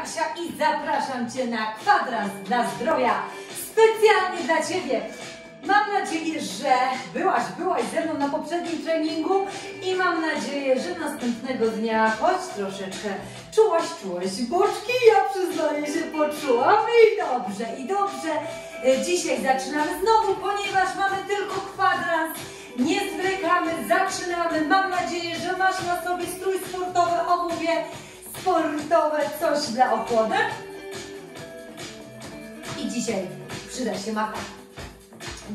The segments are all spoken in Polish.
Kasia i zapraszam Cię na kwadrans dla zdrowia specjalnie dla Ciebie. Mam nadzieję, że byłaś, byłaś ze mną na poprzednim treningu i mam nadzieję, że następnego dnia choć troszeczkę czułaś, czułaś boczki, ja przyznaję się poczułam i dobrze, i dobrze. E, Dzisiaj zaczynamy znowu, ponieważ mamy tylko kwadrans, nie zwlekamy, zaczynamy. Mam nadzieję, że masz na sobie strój sportowy, obuwie sportowe, coś dla opłody. I dzisiaj przyda się mapa.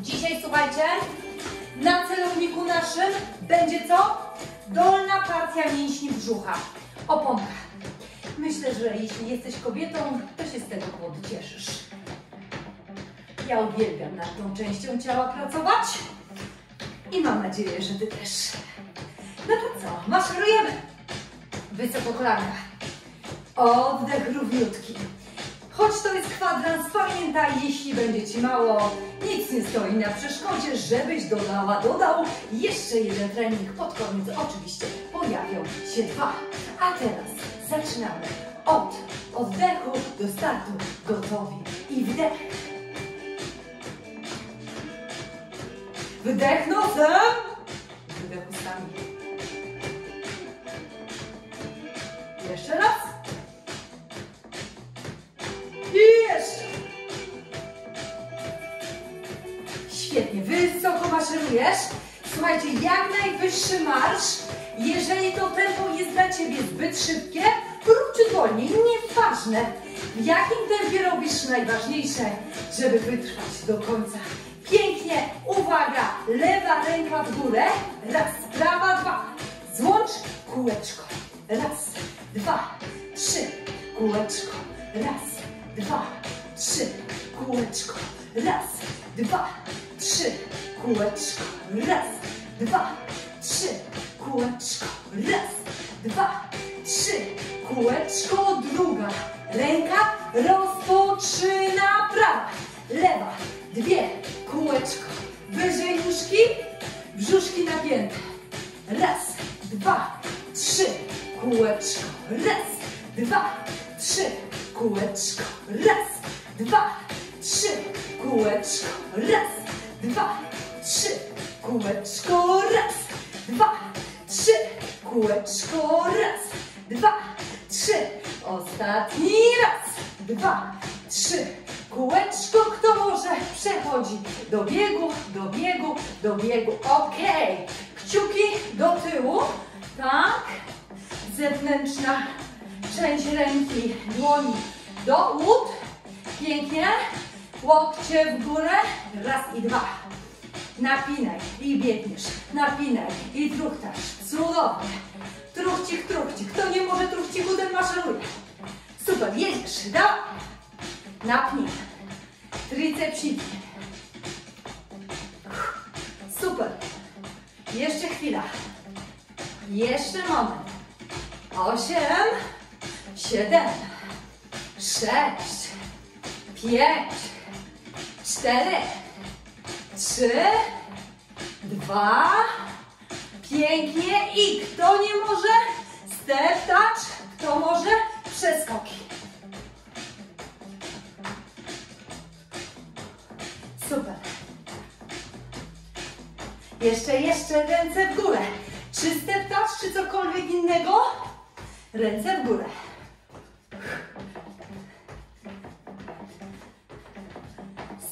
Dzisiaj słuchajcie, na celowniku naszym będzie co? Dolna partia mięśni brzucha, oponka. Myślę, że jeśli jesteś kobietą, to się z tego powodu cieszysz. Ja uwielbiam nad tą częścią ciała pracować i mam nadzieję, że Ty też. No to co? Maszerujemy. Wysoko kolana. Oddech równiutki. Choć to jest kwadrans, pamiętaj, jeśli będzie Ci mało, nic nie stoi na przeszkodzie, żebyś dodała, dodał jeszcze jeden trening. Pod koniec oczywiście pojawią się dwa. A teraz zaczynamy od oddechu do startu. Gotowi i wdech. Wdech nosem. Wydech ustami. Jeszcze raz. Świetnie, wysoko maszerujesz. Słuchajcie, jak najwyższy marsz. Jeżeli to tempo jest dla Ciebie zbyt szybkie, rób czy wolniej, nieważne. W jakim tempie robisz najważniejsze, żeby wytrwać do końca. Pięknie, uwaga, lewa ręka w górę, raz, prawa, dwa. Złącz kółeczko, raz, dwa, trzy, kółeczko, raz, dwa, trzy, kółeczko, raz, dwa, trzy, kółeczko, raz, dwa, trzy, kółeczko, raz, dwa, trzy, kółeczko, druga, ręka rozpoczyna prawa, lewa, dwie, kółeczko, wyżej nóżki, brzuszki napięte, raz, dwa, trzy, kółeczko, raz, dwa, trzy, kółeczko, raz, dwa, trzy, kółeczko, raz, kółeczko, raz, dwa, trzy, ostatni raz, dwa, trzy, kółeczko, kto może, przechodzi. Do biegu, do biegu, do biegu, ok, kciuki do tyłu, tak, zewnętrzna część ręki, dłoni do łód, pięknie, łokcie w górę, raz i dwa, napinaj i biegniesz, napinaj i truchtasz, cudownie, truchcik, truchcik, kto nie może truchciku, ten maszeruje, super, jedziesz, dawaj, napnij, tricepsiki, super, jeszcze chwila, jeszcze moment, osiem, siedem, sześć, pięć, cztery, trzy, dwa, pięknie i kto nie może, step touch, kto może, przeskoki. Super. Jeszcze, jeszcze ręce w górę. Czy step touch, czy cokolwiek innego? Ręce w górę.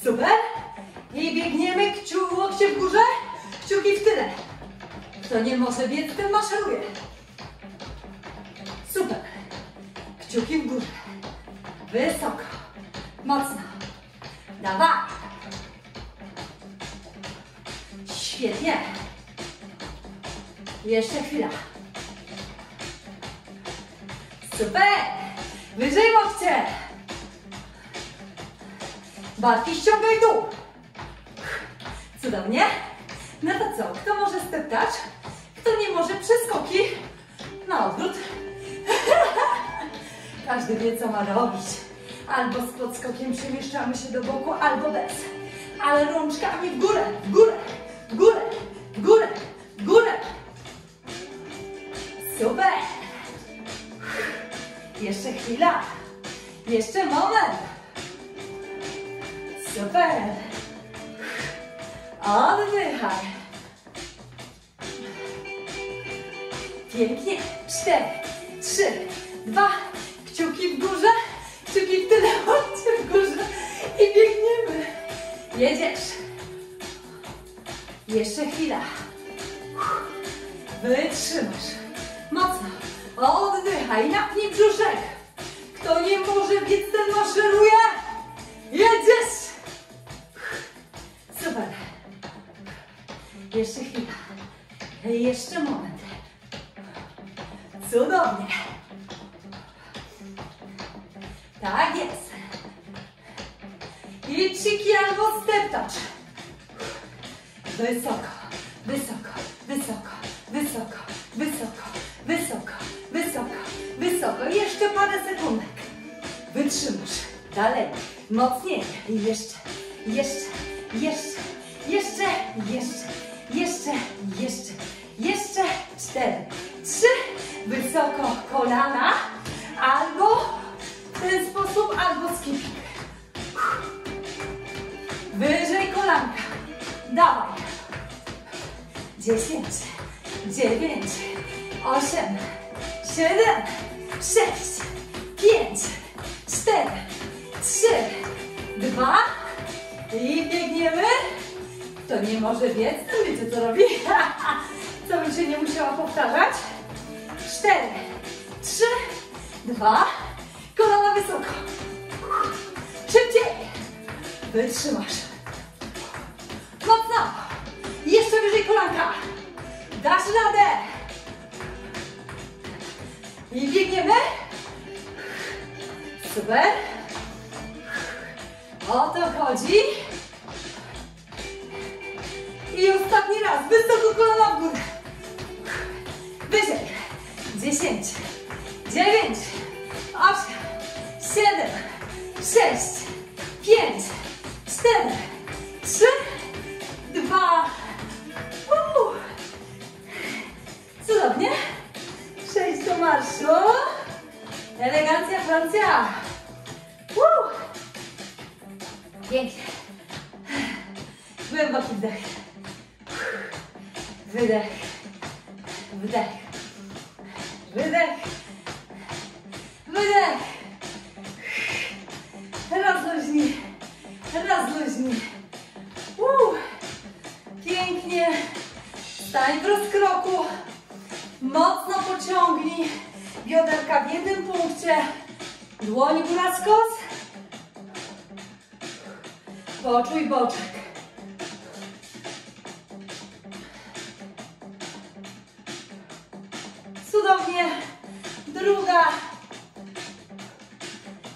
Super. I biegniemy, kciu, łokcie w górze, kciuki w tyle. Kto nie może biec, ten maszeruje. Super. Kciuki w górze. Wysoko. Mocno. Dawaj. Świetnie. Jeszcze chwila. Super. Wyżej łokcie. Barki ściągaj dół. Cudownie. No to co? Kto może step touch? Kto nie może przeskoki? Na odwrót. Każdy wie, co ma robić. Albo z podskokiem przemieszczamy się do boku, albo bez. Ale rączkami w górę, w górę, w górę, w górę, w górę. Super. Jeszcze chwila. Jeszcze moment. Super. Oddychaj. Pięknie. Cztery, trzy, dwa, kciuki w górze, kciuki w tyle, w górze i biegniemy. Jedziesz. Jeszcze chwila. Wytrzymasz. Mocno. Oddychaj, napnij brzuszek. Kto nie może biec, ten maszeruje. Jedziesz. Super. Jeszcze chwila. Jeszcze moment. Cudownie. Tak jest. I chiki albo step touch. Wysoko, wysoko, wysoko, wysoko, wysoko, wysoko, wysoko, wysoko. Jeszcze parę sekundek. Wytrzymasz. Dalej. Mocniej. I jeszcze, jeszcze, jeszcze, jeszcze, jeszcze, jeszcze, jeszcze. Kolana. Albo w ten sposób, albo skipping. Wyżej kolanka. Dawaj. Dziesięć, dziewięć, osiem, siedem, sześć, pięć, cztery, trzy, dwa i biegniemy. To nie może biec, to wiecie co robi? Co bym się nie musiała powtarzać? Cztery, trzy, dwa, kolana wysoko. Szybciej. Wytrzymasz. Mocno. Jeszcze wyżej kolanka. Dasz radę. I biegniemy. Super. O to chodzi. I ostatni raz. Wysoko kolana w górę. Wyżej. Dziesięć. Dziewięć. Osiem. Siedem. Sześć. Pięć. Cztery. Trzy. Dwa. Uuu. Cudownie. Sześć do marszu. Elegancja, Francja. Uuu. Pięknie. Głęboki wdech. Wydech. Wdech. Wydech. Poczuj boczek. Cudownie. Druga.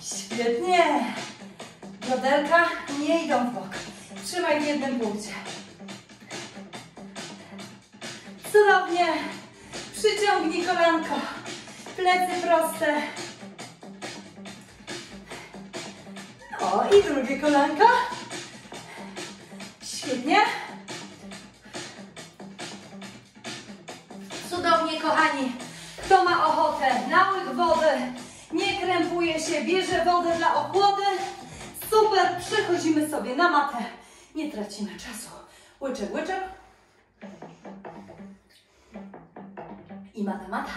Świetnie. Bioderka nie idą w bok. Trzymaj w jednym punkcie. Cudownie. Przyciągnij kolanko. Plecy proste. O, i drugie kolanko. Świetnie. Cudownie, kochani. Kto ma ochotę na łyk wody, nie krępuje się, bierze wodę dla ochłody. Super, przechodzimy sobie na matę. Nie tracimy czasu. Łyczek, łyczek. I mata, mata.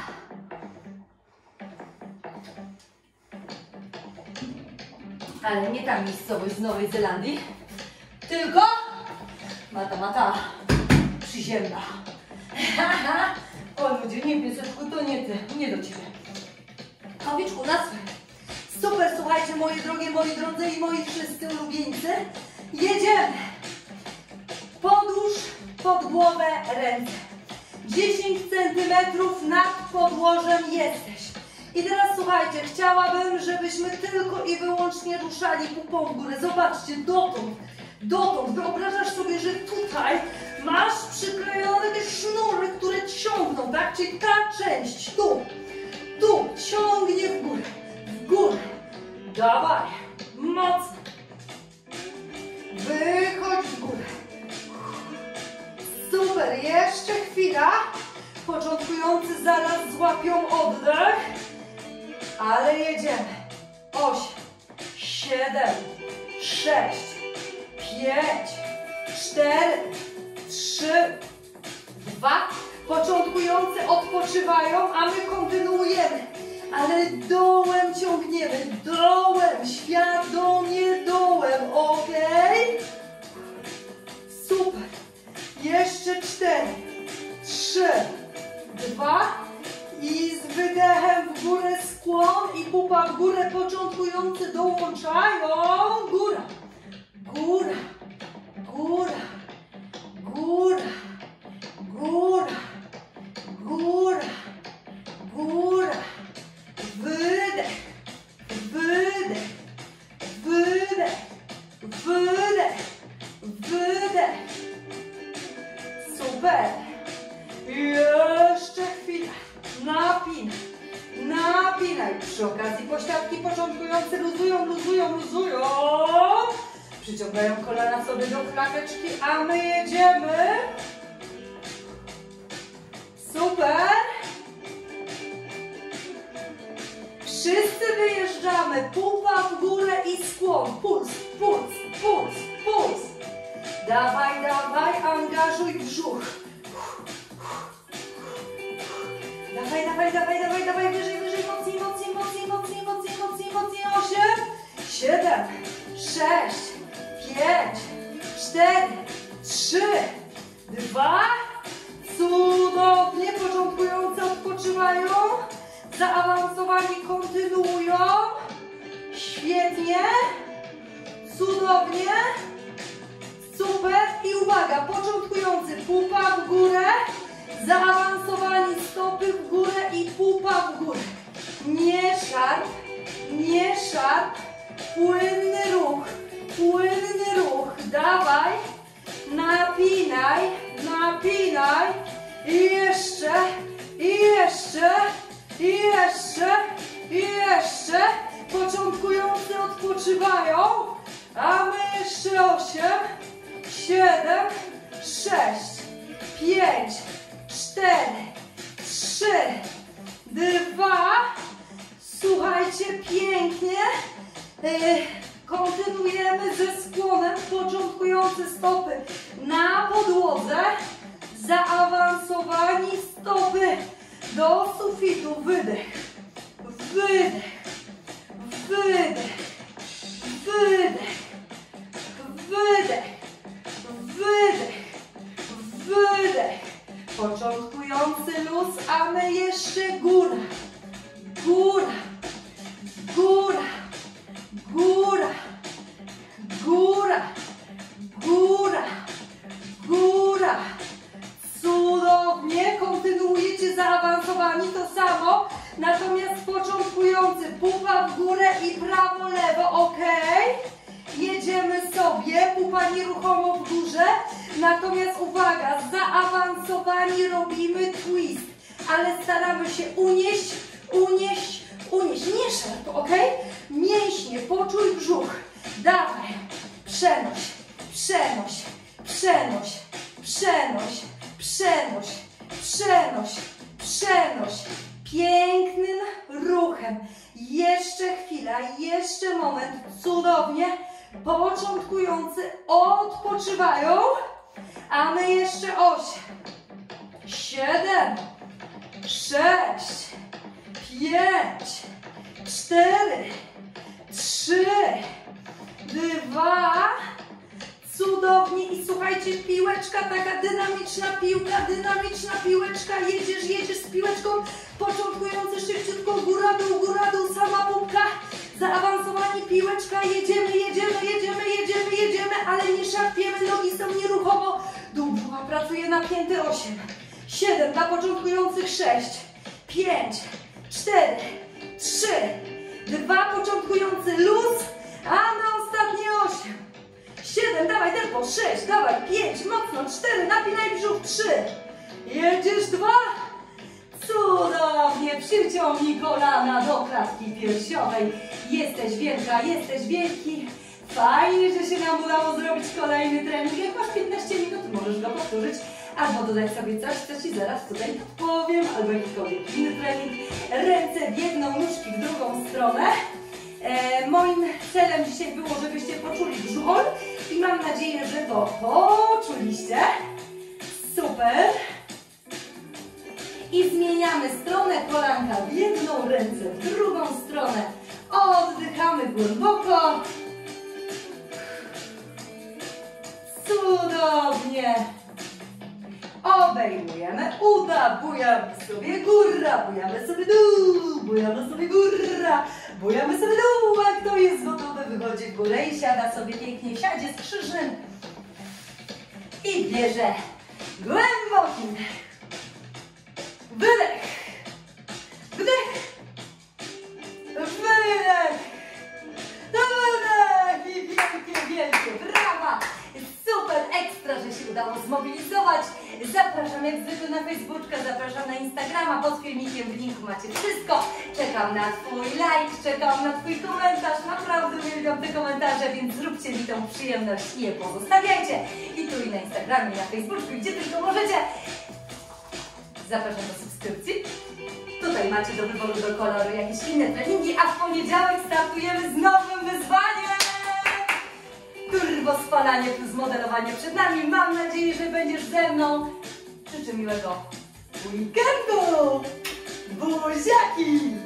Ale nie ta miejscowość z Nowej Zelandii, tylko mata, mata, przyziemna. O ludzie, nie pieseczku, to nie ty, nie do ciebie. Kowiczku, na swe. Super, słuchajcie, moje drogie, moi drodzy i moi wszyscy ulubieńcy. Jedziemy. Podłóż pod głowę ręce. 10 centymetrów nad podłożem jesteś. I teraz słuchajcie, chciałabym, żebyśmy tylko i wyłącznie ruszali pupą w górę. Zobaczcie, dotąd, dotąd. Wyobrażasz sobie, że tutaj masz przyklejone te sznury, które ciągną, tak? Czyli ta część, tu, tu, ciągnie w górę, w górę. Dawaj, mocno. Wychodź w górę. Super, jeszcze chwila. Początkujący zaraz złapią oddech. Ale jedziemy. Osiem, siedem, sześć, pięć, cztery, trzy, dwa. Początkujący odpoczywają, a my kontynuujemy. Ale dołem ciągniemy, dołem, świadomie dołem, ok? Super. Jeszcze cztery, trzy, dwa i z wydechem w górę skłon i pupa w górę początkujący dołączają. Góra, góra, góra, góra, góra, góra, góra. Wydech, wydech, wydech, wydech, wydech. Super. Jeszcze chwilę. Napinaj. Napinaj. Przy okazji pośladki początkujące luzują, luzują, luzują. Przyciągają kolana sobie do klateczki, a my jedziemy. Super. Wszyscy wyjeżdżamy. Pupa w górę i skłon. Puls, puls, puls, puls. Dawaj, dawaj, angażuj brzuch. Dawaj, dawaj, dawaj, dawaj, dawaj, wyżej, wyżej, mocniej, mocniej, mocniej, mocniej, mocniej, mocniej, mocniej, osiem, siedem, sześć, pięć, cztery, trzy, dwa, cudownie, początkujący odpoczywają, zaawansowani kontynuują, świetnie, cudownie, super. I uwaga, początkujący pupa w górę, Zaawansowani stopy w górę i pupa w górę. Nie szarp, nie szarp. Płynny ruch, płynny ruch. Dawaj, napinaj, napinaj. I jeszcze, i jeszcze, i jeszcze, i jeszcze. Początkujący odpoczywają, a my jeszcze osiem, siedem, sześć, pięć, cztery, trzy, dwa. Słuchajcie, pięknie. Kontynuujemy ze skłonem, początkujące stopy na podłodze. Zaawansowani stopy do sufitu. Wydech, wydech, wydech, wydech, wydech, wydech, wydech. Początkujący luz, a my jeszcze góra, góra, robimy twist, ale staramy się unieść, unieść, unieść, nie szarp, ok? Mięśnie, poczuj brzuch, dawaj, przenoś, przenoś, przenoś, przenoś, przenoś, przenoś, przenoś, pięknym ruchem, jeszcze chwila, jeszcze moment, cudownie, początkujący odpoczywają, a my jeszcze osiem, siedem, sześć, pięć, cztery, trzy, dwa, cudownie. I słuchajcie, piłeczka, taka dynamiczna piłka, dynamiczna piłeczka, jedziesz, jedziesz z piłeczką, początkujący szybciutko, góra, dół, góra, dół, sama pupka, zaawansowani piłeczka, jedziemy, jedziemy, jedziemy, jedziemy, jedziemy, ale nie szarpiemy, nogi są nieruchomo, dół brzucha pracuje napięty, 8, 7, dla początkujących 6, 5, 4, 3, 2, początkujący luz, a na ostatnie 8, 7, dawaj tempo, 6, dawaj, 5, mocno, 4, napinaj brzuch, 3, jedziesz, 2, Cudownie, przyciągnij kolana do klatki piersiowej. Jesteś wielka, jesteś wielki. Fajnie, że się nam udało zrobić kolejny trening. Jak masz 15 minut, możesz go powtórzyć. Albo dodać sobie coś, co Ci zaraz tutaj podpowiem, albo jakikolwiek inny trening. Ręce w jedną, nóżki w drugą stronę. E, moim celem dzisiaj było, żebyście poczuli brzuchol i mam nadzieję, że to poczuliście. Super. I zmieniamy stronę kolanka w jedną ręce, w drugą stronę. Oddychamy głęboko. Cudownie. Obejmujemy uda, bujamy sobie góra, bujamy sobie dół, bujamy sobie góra, bujamy sobie dół, a kto jest gotowy wychodzi w górę i siada sobie pięknie, siadzie z krzyżem i bierze głęboki wydech, wdech, wydech, wydech i wielkie, wielkie brawa! Super, ekstra, że się udało zmobilizować. Zapraszam jak zwykle na Facebooka, zapraszam na Instagrama, pod filmikiem w linku macie wszystko. Czekam na Twój like, czekam na Twój komentarz, naprawdę uwielbiam te komentarze, więc zróbcie mi tą przyjemność i je pozostawiajcie. I tu i na Instagramie, i na Facebooku, gdzie tylko możecie. Zapraszam do subskrypcji. Tutaj macie do wyboru do koloru jakieś inne treningi, a w poniedziałek startujemy z nowym wyzwaniem! Turbo spalanie plus modelowanie przed nami. Mam nadzieję, że będziesz ze mną. Życzę miłego weekendu! Buziaki!